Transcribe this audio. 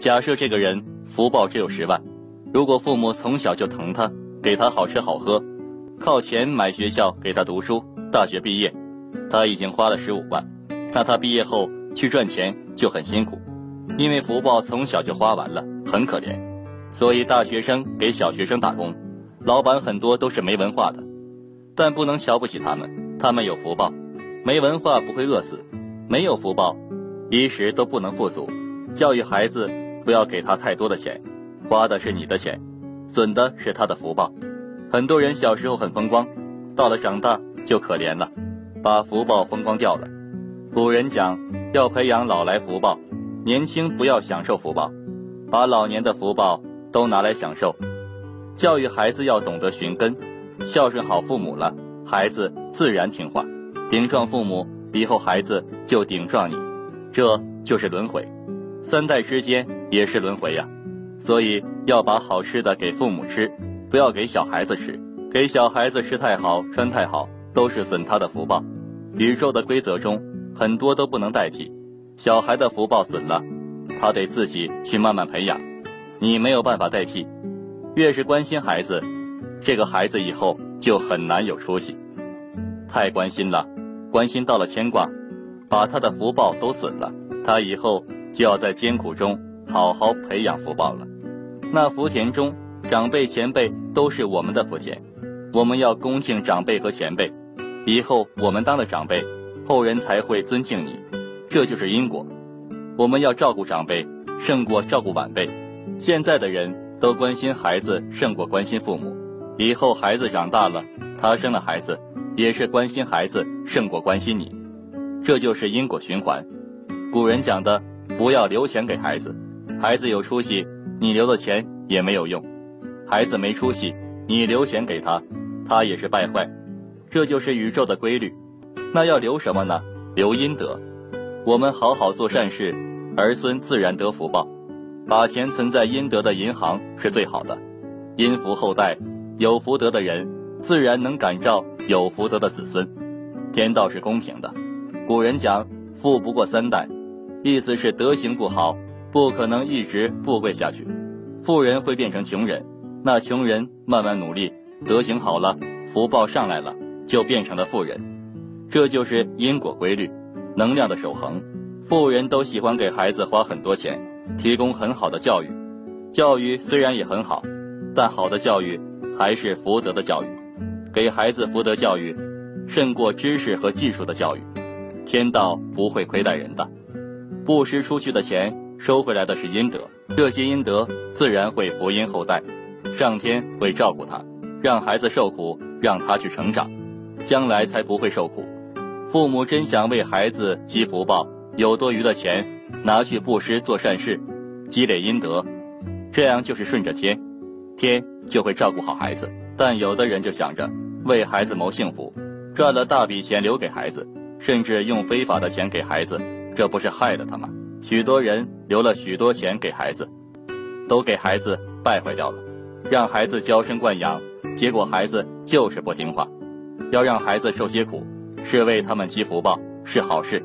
假设这个人福报只有十万，如果父母从小就疼他，给他好吃好喝，靠钱买学校给他读书，大学毕业，他已经花了十五万，那他毕业后去赚钱就很辛苦，因为福报从小就花完了，很可怜。所以大学生给小学生打工，老板很多都是没文化的，但不能瞧不起他们，他们有福报，没文化不会饿死，没有福报，一时都不能富足。教育孩子不要给他太多的钱，花的是你的钱，损的是他的福报。很多人小时候很风光，到了长大就可怜了，把福报风光掉了。古人讲要培养老来福报，年轻不要享受福报，把老年的福报。都拿来享受，教育孩子要懂得寻根，孝顺好父母了，孩子自然听话；顶撞父母，以后孩子就顶撞你，这就是轮回。三代之间也是轮回呀，所以要把好吃的给父母吃，不要给小孩子吃。给小孩子吃太好，穿太好，都是损他的福报。宇宙的规则中很多都不能代替，小孩的福报损了，他得自己去慢慢培养。你没有办法代替，越是关心孩子，这个孩子以后就很难有出息。太关心了，关心到了牵挂，把他的福报都损了。他以后就要在艰苦中好好培养福报了。那福田中，长辈前辈都是我们的福田，我们要恭敬长辈和前辈。以后我们当了长辈，后人才会尊敬你。这就是因果。我们要照顾长辈，胜过照顾晚辈。现在的人都关心孩子胜过关心父母，以后孩子长大了，他生了孩子，也是关心孩子胜过关心你，这就是因果循环。古人讲的，不要留钱给孩子，孩子有出息，你留的钱也没有用；孩子没出息，你留钱给他，他也是败坏。这就是宇宙的规律。那要留什么呢？留阴德。我们好好做善事，儿孙自然得福报。把钱存在阴德的银行是最好的，因福后代，有福德的人自然能感召有福德的子孙。天道是公平的，古人讲富不过三代，意思是德行不好，不可能一直富贵下去。富人会变成穷人，那穷人慢慢努力，德行好了，福报上来了，就变成了富人。这就是因果规律，能量的守恒。富人都喜欢给孩子花很多钱。提供很好的教育，教育虽然也很好，但好的教育还是福德的教育。给孩子福德教育，胜过知识和技术的教育。天道不会亏待人的，布施出去的钱，收回来的是阴德，这些阴德自然会福荫后代，上天会照顾他，让孩子受苦，让他去成长，将来才不会受苦。父母真想为孩子积福报，有多余的钱。拿去布施做善事，积累阴德，这样就是顺着天，天就会照顾好孩子。但有的人就想着为孩子谋幸福，赚了大笔钱留给孩子，甚至用非法的钱给孩子，这不是害了他吗？许多人留了许多钱给孩子，都给孩子败坏掉了，让孩子娇生惯养，结果孩子就是不听话。要让孩子受些苦，是为他们积福报，是好事。